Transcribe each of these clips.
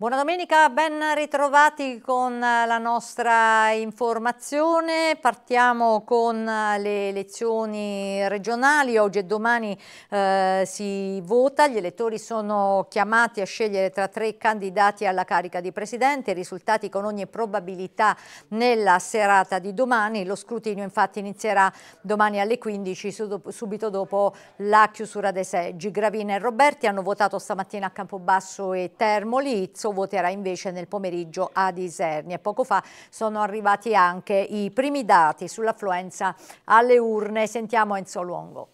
Buona domenica, ben ritrovati con la nostra informazione. Partiamo con le elezioni regionali. Oggi e domani eh, si vota. Gli elettori sono chiamati a scegliere tra tre candidati alla carica di presidente. Risultati con ogni probabilità nella serata di domani. Lo scrutinio infatti inizierà domani alle 15, subito dopo la chiusura dei seggi. Gravina e Roberti hanno votato stamattina a Campobasso e Termoli. Palazzo voterà invece nel pomeriggio ad Isernia. Poco fa sono arrivati anche i primi dati sull'affluenza alle urne. Sentiamo Enzo Luongo.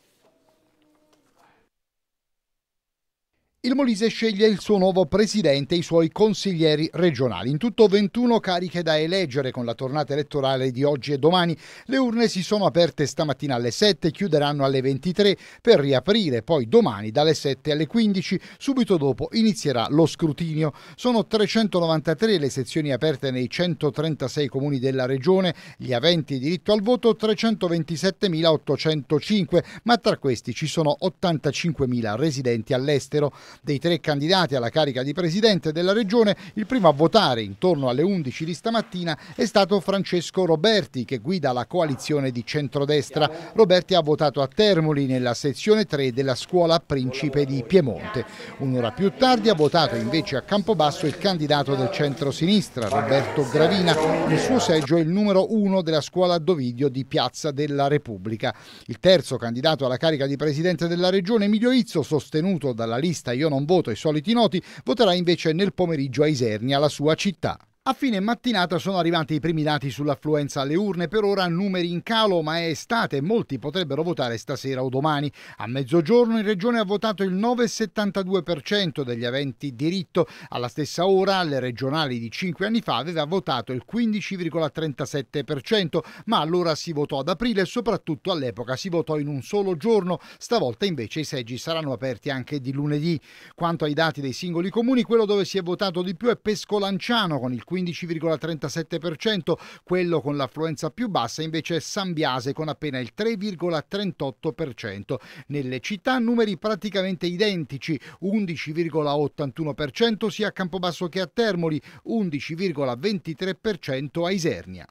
Il Molise sceglie il suo nuovo presidente e i suoi consiglieri regionali. In tutto 21 cariche da eleggere con la tornata elettorale di oggi e domani. Le urne si sono aperte stamattina alle 7 e chiuderanno alle 23 per riaprire poi domani dalle 7 alle 15. Subito dopo inizierà lo scrutinio. Sono 393 le sezioni aperte nei 136 comuni della regione, gli aventi diritto al voto 327.805, ma tra questi ci sono 85.000 residenti all'estero. Dei tre candidati alla carica di presidente della regione, il primo a votare intorno alle 11 di stamattina è stato Francesco Roberti, che guida la coalizione di centrodestra. Roberti ha votato a Termoli nella sezione 3 della scuola Principe di Piemonte. Un'ora più tardi ha votato invece a Campobasso il candidato del centro-sinistra, Roberto Gravina. Il suo seggio è il numero uno della scuola Dovidio di Piazza della Repubblica. Il terzo candidato alla carica di presidente della regione, Emilio Izzo, sostenuto dalla lista Io io non voto i soliti noti, voterà invece nel pomeriggio a Isernia, la sua città. A fine mattinata sono arrivati i primi dati sull'affluenza alle urne, per ora numeri in calo, ma è estate e molti potrebbero votare stasera o domani. A mezzogiorno in regione ha votato il 9,72% degli aventi diritto, alla stessa ora alle regionali di 5 anni fa aveva votato il 15,37%, ma allora si votò ad aprile e soprattutto all'epoca si votò in un solo giorno, stavolta invece i seggi saranno aperti anche di lunedì. Quanto ai dati dei singoli comuni, quello dove si è votato di più è Pescolanciano con il 15,37%, quello con l'affluenza più bassa invece è San Biase con appena il 3,38%. Nelle città numeri praticamente identici, 11,81% sia a Campobasso che a Termoli, 11,23% a Isernia.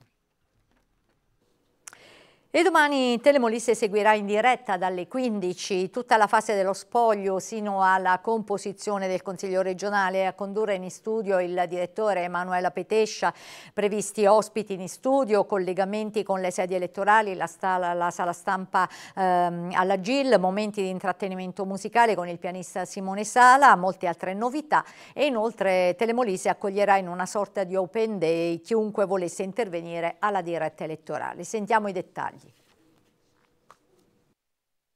E domani Telemolisse seguirà in diretta dalle 15 tutta la fase dello spoglio sino alla composizione del Consiglio regionale a condurre in studio il direttore Emanuela Petescia, previsti ospiti in studio, collegamenti con le sedi elettorali, la, stala, la sala stampa ehm, alla GIL, momenti di intrattenimento musicale con il pianista Simone Sala, molte altre novità e inoltre Telemolisse accoglierà in una sorta di open day chiunque volesse intervenire alla diretta elettorale. Sentiamo i dettagli.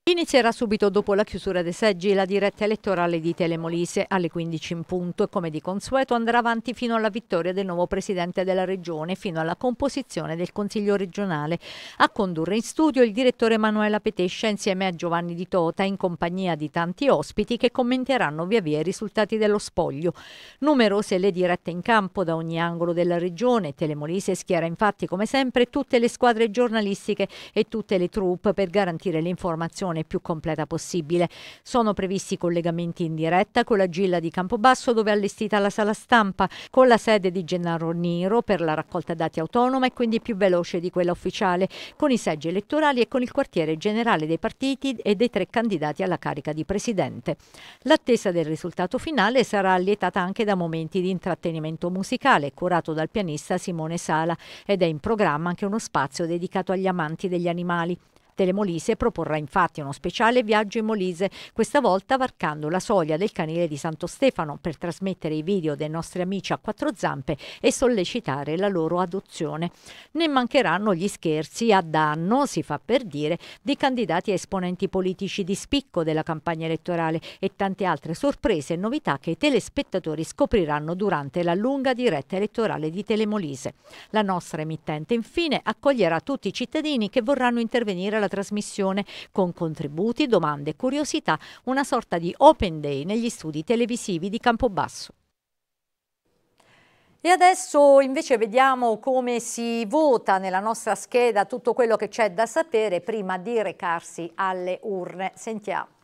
Inizierà subito dopo la chiusura dei seggi la diretta elettorale di Telemolise alle 15 in punto e come di consueto andrà avanti fino alla vittoria del nuovo presidente della regione, fino alla composizione del Consiglio regionale. A condurre in studio il direttore Emanuela Petescia insieme a Giovanni Di Tota in compagnia di tanti ospiti che commenteranno via via i risultati dello spoglio. Numerose le dirette in campo da ogni angolo della regione. Telemolise schiera infatti come sempre tutte le squadre giornalistiche e tutte le troupe per garantire l'informazione trasmissione più completa possibile. Sono previsti collegamenti in diretta con la Gilla di Campobasso dove è allestita la sala stampa, con la sede di Gennaro Niro per la raccolta dati autonoma e quindi più veloce di quella ufficiale, con i seggi elettorali e con il quartiere generale dei partiti e dei tre candidati alla carica di presidente. L'attesa del risultato finale sarà allietata anche da momenti di intrattenimento musicale curato dal pianista Simone Sala ed è in programma anche uno spazio dedicato agli amanti degli animali. Telemolise proporrà infatti uno speciale viaggio in Molise, questa volta varcando la soglia del canile di Santo Stefano per trasmettere i video dei nostri amici a quattro zampe e sollecitare la loro adozione. Ne mancheranno gli scherzi a danno, si fa per dire, di candidati e esponenti politici di spicco della campagna elettorale e tante altre sorprese e novità che i telespettatori scopriranno durante la lunga diretta elettorale di Telemolise. La nostra emittente infine accoglierà tutti i cittadini che vorranno intervenire alla la trasmissione con contributi, domande e curiosità, una sorta di open day negli studi televisivi di Campobasso. E adesso invece vediamo come si vota nella nostra scheda tutto quello che c'è da sapere prima di recarsi alle urne. Sentiamo.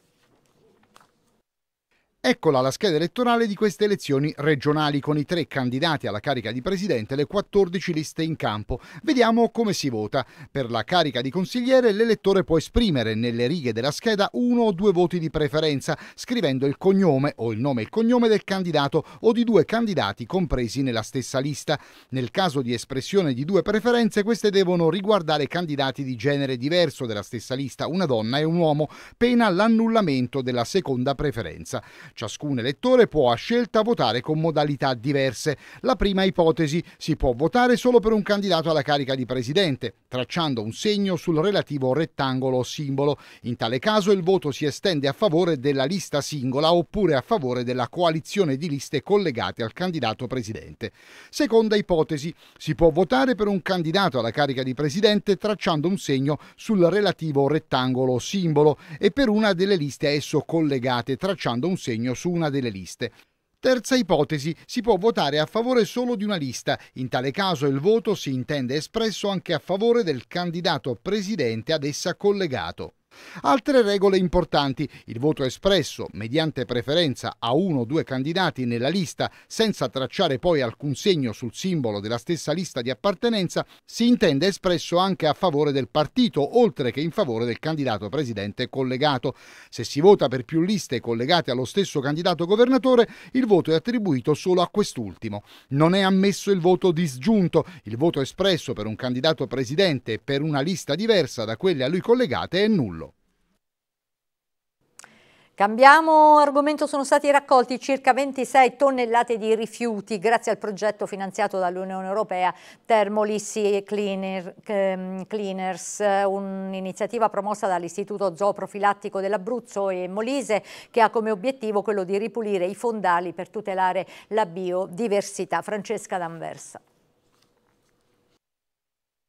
Eccola la scheda elettorale di queste elezioni regionali con i tre candidati alla carica di presidente e le 14 liste in campo. Vediamo come si vota. Per la carica di consigliere l'elettore può esprimere nelle righe della scheda uno o due voti di preferenza scrivendo il cognome o il nome e il cognome del candidato o di due candidati compresi nella stessa lista. Nel caso di espressione di due preferenze queste devono riguardare candidati di genere diverso della stessa lista, una donna e un uomo, pena l'annullamento della seconda preferenza. Ciascun elettore può a scelta votare con modalità diverse. La prima ipotesi si può votare solo per un candidato alla carica di presidente, tracciando un segno sul relativo rettangolo o simbolo. In tale caso il voto si estende a favore della lista singola oppure a favore della coalizione di liste collegate al candidato presidente. Seconda ipotesi, si può votare per un candidato alla carica di presidente tracciando un segno sul relativo rettangolo o simbolo e per una delle liste a esso collegate tracciando un segno segno su una delle liste. Terza ipotesi, si può votare a favore solo di una lista. In tale caso il voto si intende espresso anche a favore del candidato presidente ad essa collegato. Altre regole importanti. Il voto espresso mediante preferenza a uno o due candidati nella lista senza tracciare poi alcun segno sul simbolo della stessa lista di appartenenza si intende espresso anche a favore del partito oltre che in favore del candidato presidente collegato. Se si vota per più liste collegate allo stesso candidato governatore, il voto è attribuito solo a quest'ultimo. Non è ammesso il voto disgiunto. Il voto espresso per un candidato presidente per una lista diversa da quelle a lui collegate è nullo. Cambiamo argomento, sono stati raccolti circa 26 tonnellate di rifiuti grazie al progetto finanziato dall'Unione Europea Thermolissi Cleaner, ehm, Cleaners, un'iniziativa promossa dall'Istituto Zooprofilattico dell'Abruzzo e Molise che ha come obiettivo quello di ripulire i fondali per tutelare la biodiversità. Francesca D'Anversa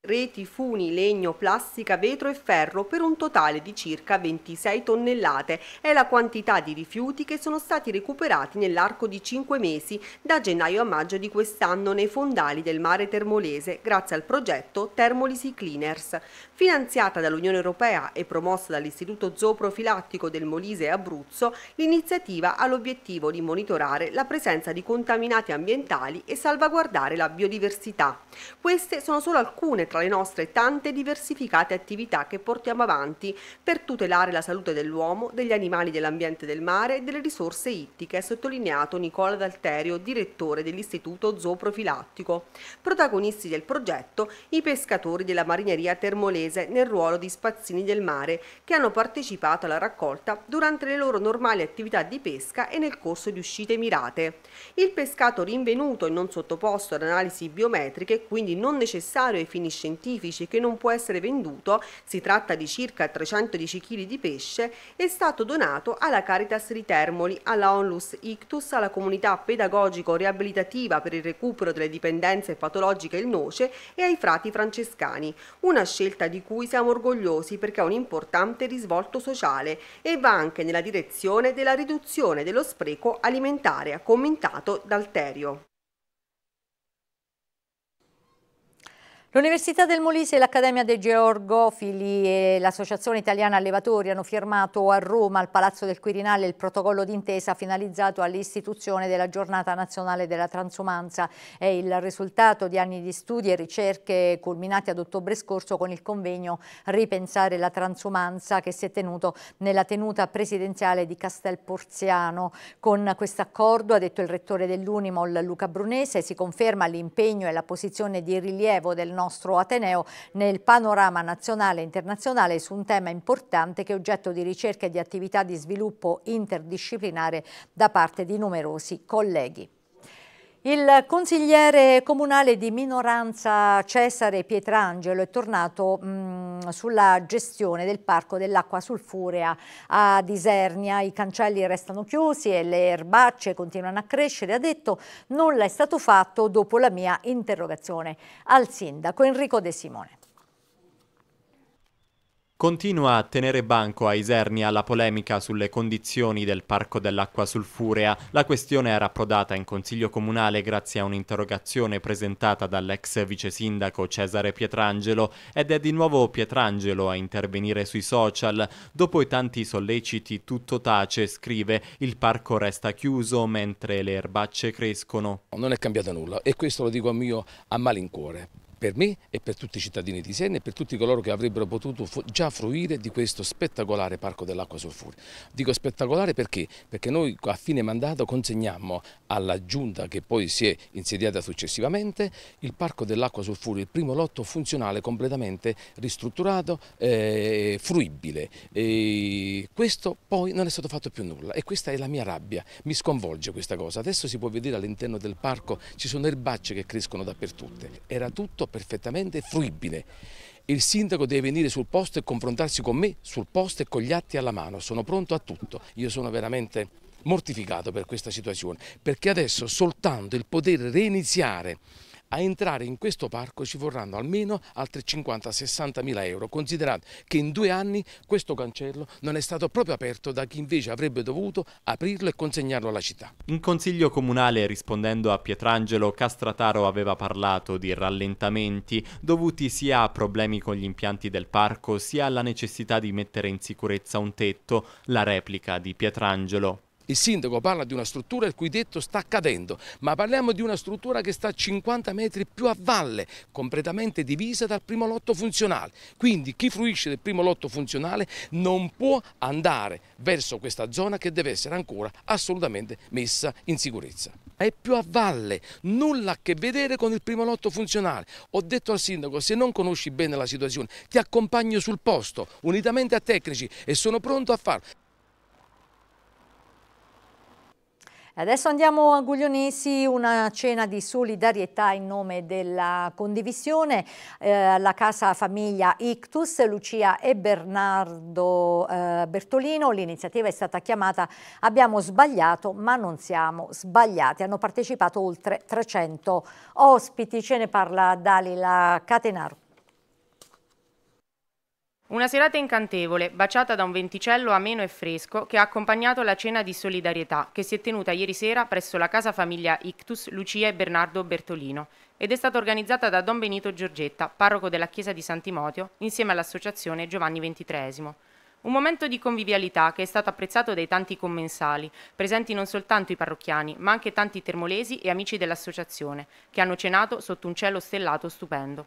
reti, funi, legno, plastica, vetro e ferro per un totale di circa 26 tonnellate. È la quantità di rifiuti che sono stati recuperati nell'arco di 5 mesi, da gennaio a maggio di quest'anno, nei fondali del mare termolese, grazie al progetto Thermolisi Cleaners. Finanziata dall'Unione Europea e promossa dall'Istituto Zooprofilattico del Molise e Abruzzo, l'iniziativa ha l'obiettivo di monitorare la presenza di contaminati ambientali e salvaguardare la biodiversità. Queste sono solo alcune tra le nostre tante diversificate attività che portiamo avanti per tutelare la salute dell'uomo, degli animali dell'ambiente del mare e delle risorse ittiche, ha sottolineato Nicola D'Alterio, direttore dell'Istituto Zooprofilattico. Protagonisti del progetto i pescatori della marineria termolese nel ruolo di spazzini del mare che hanno partecipato alla raccolta durante le loro normali attività di pesca e nel corso di uscite mirate. Il pescato rinvenuto e non sottoposto ad analisi biometriche, quindi non necessario ai fini scientifici che non può essere venduto, si tratta di circa 310 kg di pesce, è stato donato alla Caritas di Termoli, alla Onlus Ictus, alla comunità pedagogico-riabilitativa per il recupero delle dipendenze patologiche il Noce e ai frati francescani, una scelta di cui siamo orgogliosi perché ha un importante risvolto sociale e va anche nella direzione della riduzione dello spreco alimentare, ha commentato Dalterio. L'Università del Molise, l'Accademia dei Georgofili e l'Associazione Italiana Allevatori hanno firmato a Roma, al Palazzo del Quirinale, il protocollo d'intesa finalizzato all'istituzione della Giornata Nazionale della Transumanza. È il risultato di anni di studi e ricerche culminati ad ottobre scorso con il convegno Ripensare la Transumanza che si è tenuto nella tenuta presidenziale di Castel Porziano. Con questo accordo, ha detto il rettore dell'Unimol Luca Brunese, si conferma l'impegno e la posizione di rilievo del nostro nostro Ateneo nel panorama nazionale e internazionale su un tema importante che è oggetto di ricerca e di attività di sviluppo interdisciplinare da parte di numerosi colleghi. Il consigliere comunale di minoranza Cesare Pietrangelo è tornato mh, sulla gestione del parco dell'acqua sulfurea a Disernia. I cancelli restano chiusi e le erbacce continuano a crescere. Ha detto nulla è stato fatto dopo la mia interrogazione al sindaco Enrico De Simone. Continua a tenere banco a Isernia la polemica sulle condizioni del Parco dell'Acqua Sulfurea. La questione era approdata in Consiglio Comunale grazie a un'interrogazione presentata dall'ex vice sindaco Cesare Pietrangelo ed è di nuovo Pietrangelo a intervenire sui social. Dopo i tanti solleciti tutto tace, scrive, il parco resta chiuso mentre le erbacce crescono. Non è cambiato nulla e questo lo dico a mio a malincuore per me e per tutti i cittadini di Senna e per tutti coloro che avrebbero potuto già fruire di questo spettacolare Parco dell'Acqua Sulfurea. Dico spettacolare perché? Perché noi a fine mandato consegniamo alla giunta che poi si è insediata successivamente il Parco dell'Acqua Sulfurea, il primo lotto funzionale completamente ristrutturato, eh, fruibile. E questo poi non è stato fatto più nulla e questa è la mia rabbia, mi sconvolge questa cosa. Adesso si può vedere all'interno del parco ci sono erbacce che crescono dappertutto. Era tutto perfettamente fruibile. Il sindaco deve venire sul posto e confrontarsi con me sul posto e con gli atti alla mano. Sono pronto a tutto. Io sono veramente mortificato per questa situazione, perché adesso soltanto il poter reiniziare a entrare in questo parco ci vorranno almeno altri 50-60 mila euro, considerato che in due anni questo cancello non è stato proprio aperto da chi invece avrebbe dovuto aprirlo e consegnarlo alla città. In consiglio comunale, rispondendo a Pietrangelo, Castrataro aveva parlato di rallentamenti dovuti sia a problemi con gli impianti del parco sia alla necessità di mettere in sicurezza un tetto, la replica di Pietrangelo. Il sindaco parla di una struttura il cui tetto sta cadendo, ma parliamo di una struttura che sta 50 metri più a valle, completamente divisa dal primo lotto funzionale. Quindi chi fruisce del primo lotto funzionale non può andare verso questa zona che deve essere ancora assolutamente messa in sicurezza. È più a valle, nulla a che vedere con il primo lotto funzionale. Ho detto al sindaco, se non conosci bene la situazione, ti accompagno sul posto, unitamente a tecnici, e sono pronto a farlo. Adesso andiamo a Guglionesi, una cena di solidarietà in nome della condivisione. Eh, la casa famiglia Ictus, Lucia e Bernardo eh, Bertolino. L'iniziativa è stata chiamata Abbiamo sbagliato ma non siamo sbagliati. Hanno partecipato oltre 300 ospiti. Ce ne parla Dalila Catenaro. Una serata incantevole, baciata da un venticello ameno e fresco, che ha accompagnato la cena di solidarietà che si è tenuta ieri sera presso la casa famiglia Ictus Lucia e Bernardo Bertolino ed è stata organizzata da Don Benito Giorgetta, parroco della chiesa di San Timoteo, insieme all'associazione Giovanni XXIII. Un momento di convivialità che è stato apprezzato dai tanti commensali, presenti non soltanto i parrocchiani, ma anche tanti termolesi e amici dell'associazione, che hanno cenato sotto un cielo stellato stupendo.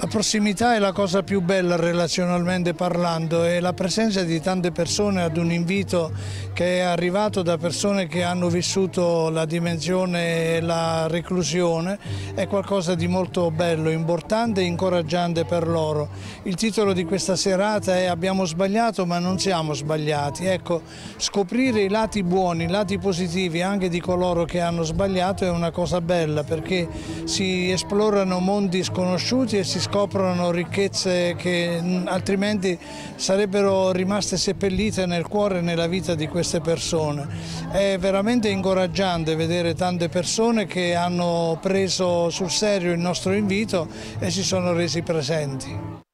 La prossimità è la cosa più bella relazionalmente parlando e la presenza di tante persone ad un invito che è arrivato da persone che hanno vissuto la dimensione e la reclusione è qualcosa di molto bello, importante e incoraggiante per loro. Il titolo di questa serata è Abbiamo sbagliato ma non siamo sbagliati. Ecco, scoprire i lati buoni, i lati positivi anche di coloro che hanno sbagliato è una cosa bella perché si esplorano mondi sconosciuti e si scoprono ricchezze che altrimenti sarebbero rimaste seppellite nel cuore e nella vita di queste persone. È veramente incoraggiante vedere tante persone che hanno preso sul serio il nostro invito e si sono resi presenti.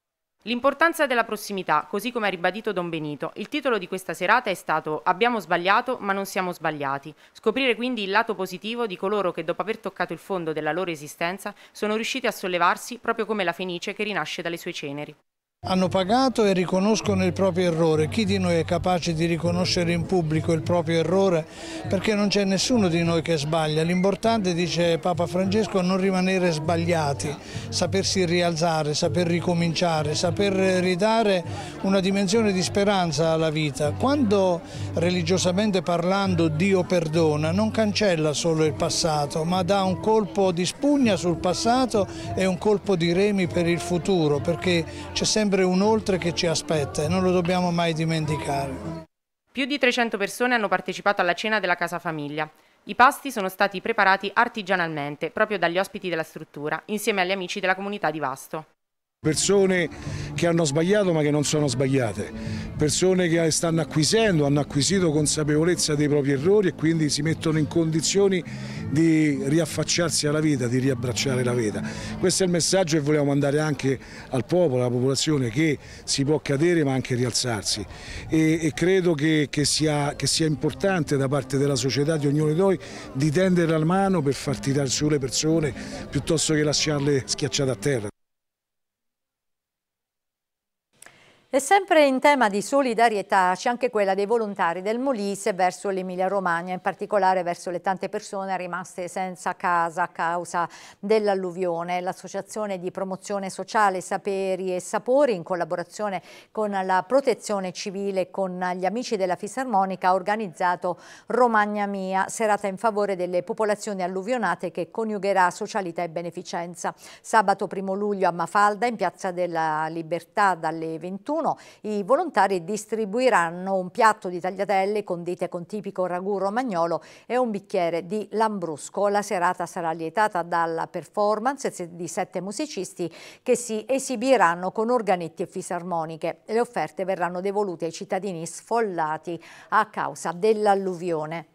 L'importanza della prossimità, così come ha ribadito Don Benito. Il titolo di questa serata è stato Abbiamo sbagliato ma non siamo sbagliati. Scoprire quindi il lato positivo di coloro che dopo aver toccato il fondo della loro esistenza sono riusciti a sollevarsi proprio come la fenice che rinasce dalle sue ceneri hanno pagato e riconoscono il proprio errore. Chi di noi è capace di riconoscere in pubblico il proprio errore? Perché non c'è nessuno di noi che sbaglia. L'importante, dice Papa Francesco, è non rimanere sbagliati, sapersi rialzare, saper ricominciare, saper ridare una dimensione di speranza alla vita. Quando religiosamente parlando Dio perdona, non cancella solo il passato, ma dà un colpo di spugna sul passato e un colpo di remi per il futuro, perché c'è sempre sempre un oltre che ci aspetta e non lo dobbiamo mai dimenticare. Più di 300 persone hanno partecipato alla cena della Casa Famiglia. I pasti sono stati preparati artigianalmente, proprio dagli ospiti della struttura, insieme agli amici della comunità di Vasto. Persone che hanno sbagliato ma che non sono sbagliate, persone che stanno acquisendo, hanno acquisito consapevolezza dei propri errori e quindi si mettono in condizioni di riaffacciarsi alla vita, di riabbracciare la vita. Questo è il messaggio che vogliamo mandare anche al popolo, alla popolazione, che si può cadere ma anche rialzarsi e, e credo che, che, sia, che sia importante da parte della società, di ognuno di noi, di tendere la mano per far tirare su le persone piuttosto che lasciarle schiacciate a terra. E sempre in tema di solidarietà c'è anche quella dei volontari del Molise verso l'Emilia Romagna, in particolare verso le tante persone rimaste senza casa a causa dell'alluvione. L'associazione di promozione sociale Saperi e Sapori in collaborazione con la protezione civile e con gli amici della Fisarmonica ha organizzato Romagna Mia, serata in favore delle popolazioni alluvionate che coniugherà socialità e beneficenza. Sabato 1 luglio a Mafalda in Piazza della Libertà dalle 21 21 i volontari distribuiranno un piatto di tagliatelle condite con tipico ragù romagnolo e un bicchiere di lambrusco. La serata sarà lietata dalla performance di sette musicisti che si esibiranno con organetti e fisarmoniche. Le offerte verranno devolute ai cittadini sfollati a causa dell'alluvione.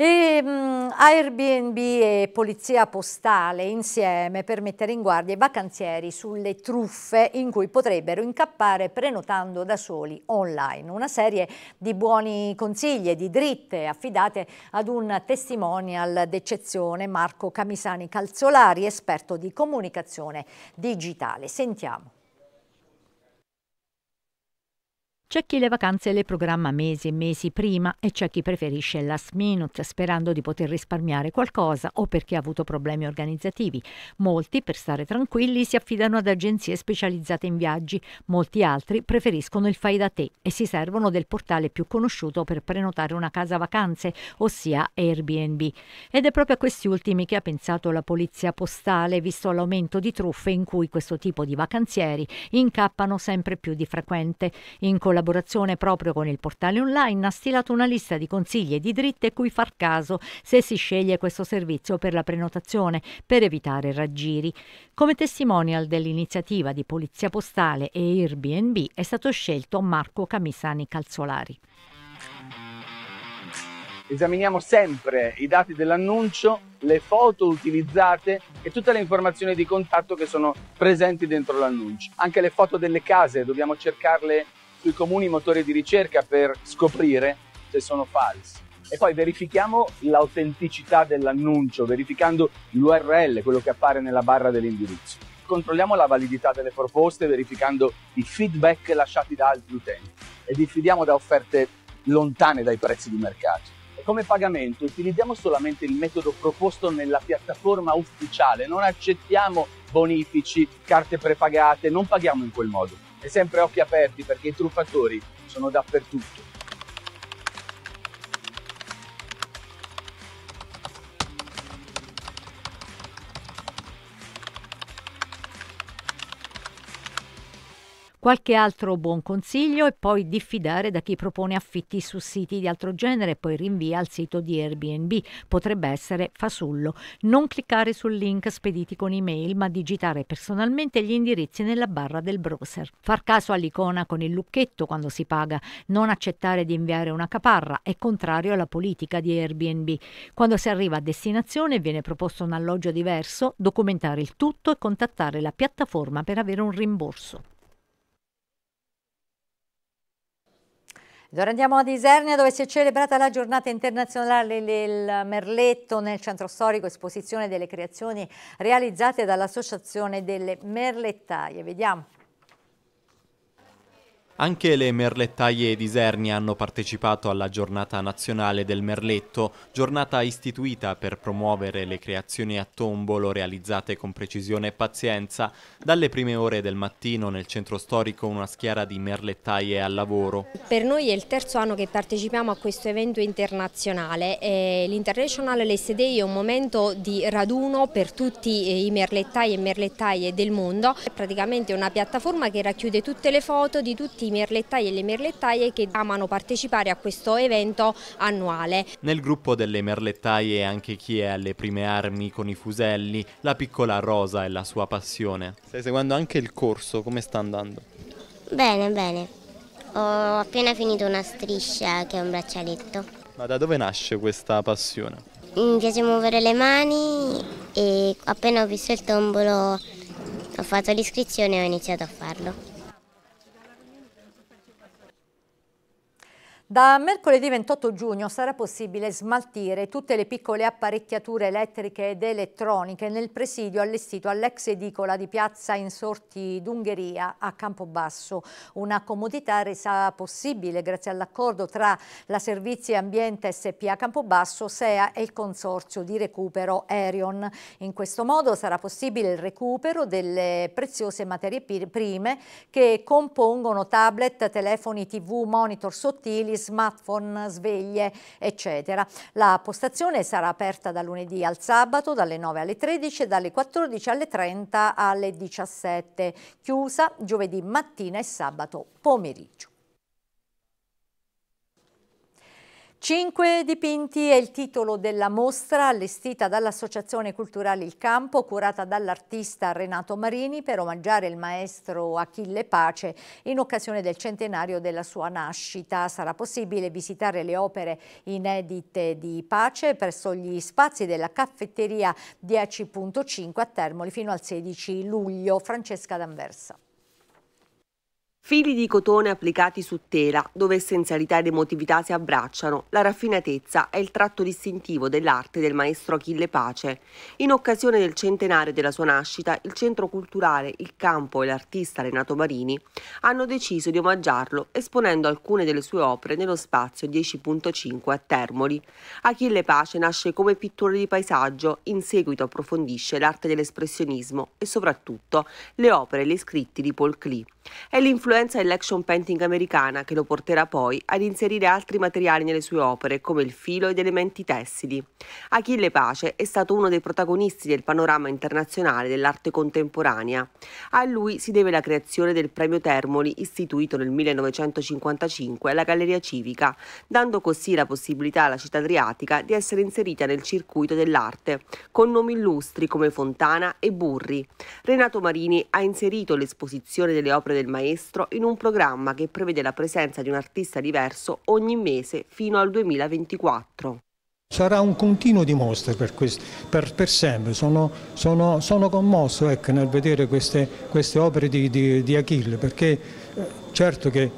E, um, Airbnb e Polizia Postale insieme per mettere in guardia i vacanzieri sulle truffe in cui potrebbero incappare prenotando da soli online. Una serie di buoni consigli e di dritte affidate ad un testimonial d'eccezione, Marco Camisani Calzolari, esperto di comunicazione digitale. Sentiamo. C'è chi le vacanze le programma mesi e mesi prima e c'è chi preferisce last minute sperando di poter risparmiare qualcosa o perché ha avuto problemi organizzativi. Molti, per stare tranquilli, si affidano ad agenzie specializzate in viaggi, molti altri preferiscono il fai da te e si servono del portale più conosciuto per prenotare una casa vacanze, ossia Airbnb. Ed è proprio a questi ultimi che ha pensato la polizia postale, visto l'aumento di truffe in cui questo tipo di vacanzieri incappano sempre più di frequente. In collaborazione proprio con il portale online, ha stilato una lista di consigli e di dritte cui far caso se si sceglie questo servizio per la prenotazione per evitare raggiri. Come testimonial dell'iniziativa di Polizia Postale e Airbnb è stato scelto Marco Camisani Calzolari. Esaminiamo sempre i dati dell'annuncio, le foto utilizzate e tutte le informazioni di contatto che sono presenti dentro l'annuncio. Anche le foto delle case dobbiamo cercarle sui comuni motori di ricerca per scoprire se sono falsi. E poi verifichiamo l'autenticità dell'annuncio, verificando l'URL, quello che appare nella barra dell'indirizzo. Controlliamo la validità delle proposte verificando i feedback lasciati da altri utenti e diffidiamo da offerte lontane dai prezzi di mercato. E come pagamento utilizziamo solamente il metodo proposto nella piattaforma ufficiale, non accettiamo bonifici, carte prepagate, non paghiamo in quel modo e sempre occhi aperti perché i truffatori sono dappertutto. Qualche altro buon consiglio è poi diffidare da chi propone affitti su siti di altro genere e poi rinvia al sito di Airbnb. Potrebbe essere fasullo. Non cliccare sul link spediti con email, ma digitare personalmente gli indirizzi nella barra del browser. Far caso all'icona con il lucchetto quando si paga. Non accettare di inviare una caparra è contrario alla politica di Airbnb. Quando si arriva a destinazione e viene proposto un alloggio diverso, documentare il tutto e contattare la piattaforma per avere un rimborso. Ed ora andiamo ad Isernia dove si è celebrata la giornata internazionale del Merletto nel centro storico, esposizione delle creazioni realizzate dall'Associazione delle Merlettaie. Vediamo. Anche le merlettaie di Isernia hanno partecipato alla giornata nazionale del merletto, giornata istituita per promuovere le creazioni a tombolo realizzate con precisione e pazienza. Dalle prime ore del mattino nel centro storico una schiera di merlettaie al lavoro. Per noi è il terzo anno che partecipiamo a questo evento internazionale. L'International Lace Day è un momento di raduno per tutti i merlettai e merlettaie del mondo. È praticamente una piattaforma che racchiude tutte le foto di tutti i merlettai e le merlettaie che amano partecipare a questo evento annuale. Nel gruppo delle merlettaie anche chi è alle prime armi con i fuselli, la piccola Rosa è la sua passione. Stai seguendo anche il corso, come sta andando? Bene, bene. Ho appena finito una striscia che è un braccialetto. Ma da dove nasce questa passione? Mi piace muovere le mani e appena ho visto il tombolo ho fatto l'iscrizione e ho iniziato a farlo. Da mercoledì 28 giugno sarà possibile smaltire tutte le piccole apparecchiature elettriche ed elettroniche nel presidio allestito all'ex edicola di piazza Insorti d'Ungheria a Campobasso. Una comodità resa possibile grazie all'accordo tra la Servizi Ambiente SPA Campobasso, SEA e il consorzio di recupero Erion. In questo modo sarà possibile il recupero delle preziose materie prime che compongono tablet, telefoni, tv, monitor sottili, smartphone, sveglie, eccetera. La postazione sarà aperta da lunedì al sabato dalle 9 alle 13 e dalle 14 alle 30 alle 17, chiusa giovedì mattina e sabato pomeriggio. Cinque dipinti è il titolo della mostra allestita dall'Associazione Culturale Il Campo, curata dall'artista Renato Marini per omaggiare il maestro Achille Pace in occasione del centenario della sua nascita. Sarà possibile visitare le opere inedite di Pace presso gli spazi della caffetteria 10.5 a Termoli fino al 16 luglio. Francesca D'Anversa. Fili di cotone applicati su tela, dove essenzialità ed emotività si abbracciano, la raffinatezza è il tratto distintivo dell'arte del maestro Achille Pace. In occasione del centenario della sua nascita, il Centro Culturale, il Campo e l'artista Renato Marini hanno deciso di omaggiarlo esponendo alcune delle sue opere nello spazio 10.5 a Termoli. Achille Pace nasce come pittore di paesaggio, in seguito approfondisce l'arte dell'espressionismo e soprattutto le opere e gli scritti di Paul Klee. È l'influenza dell'action painting americana che lo porterà poi ad inserire altri materiali nelle sue opere, come il filo ed elementi tessili. Achille Pace è stato uno dei protagonisti del panorama internazionale dell'arte contemporanea. A lui si deve la creazione del Premio Termoli, istituito nel 1955 alla Galleria Civica, dando così la possibilità alla città adriatica di essere inserita nel circuito dell'arte, con nomi illustri come Fontana e Burri. Renato Marini ha inserito l'esposizione delle opere del maestro in un programma che prevede la presenza di un artista diverso ogni mese fino al 2024. Sarà un continuo di mostre per, per, per sempre, sono, sono, sono commosso ecco, nel vedere queste, queste opere di, di, di, Achille perché eh, certo che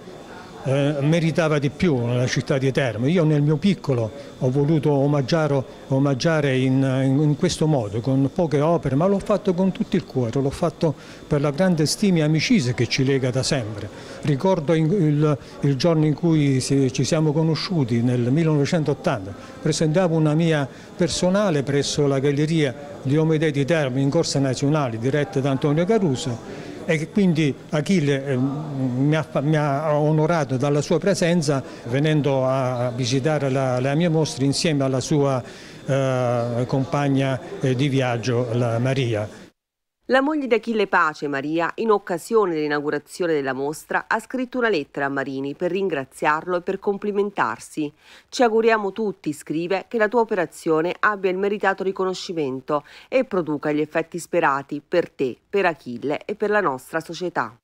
eh, meritava di più nella città di Terme. Io nel mio piccolo ho voluto omaggiare in, in, questo modo, con poche opere, ma l'ho fatto con tutto il cuore, l'ho fatto per la grande stima e amicizia che ci lega da sempre. Ricordo il, il, giorno in cui ci siamo conosciuti, nel 1980, presentavo una mia personale presso la Galleria di Omedei di Terme in Corsa Nazionale diretta da Antonio Caruso e quindi Achille eh, mi, ha, mi, ha, onorato dalla sua presenza venendo a visitare la, la mia mostra insieme alla sua eh, compagna eh, di viaggio, la Maria. La moglie di Achille Pace, Maria, in occasione dell'inaugurazione della mostra, ha scritto una lettera a Marini per ringraziarlo e per complimentarsi. Ci auguriamo tutti, scrive, che la tua operazione abbia il meritato riconoscimento e produca gli effetti sperati per te, per Achille e per la nostra società.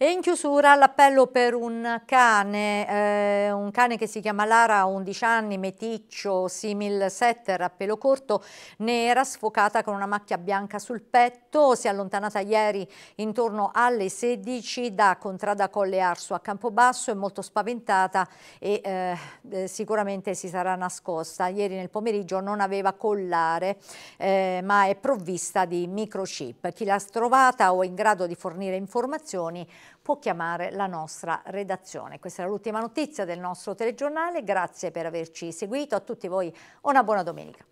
E in chiusura l'appello per un cane, eh, un cane che si chiama Lara, 11 anni, meticcio, simil setter, a pelo corto, nera, sfocata con una macchia bianca sul petto, si è allontanata ieri intorno alle 16 da Contrada Colle Arso a Campobasso, è molto spaventata e eh, eh, sicuramente si sarà nascosta. Ieri nel pomeriggio non aveva collare, eh, ma è provvista di microchip. Chi l'ha trovata o è in grado di fornire informazioni può chiamare la nostra redazione. Questa è l'ultima notizia del nostro telegiornale, grazie per averci seguito, a tutti voi una buona domenica.